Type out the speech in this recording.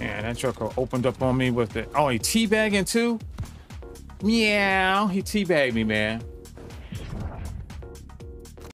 And that trucker opened up on me with it. Oh, he teabagging too? Meow. He teabagged me, man.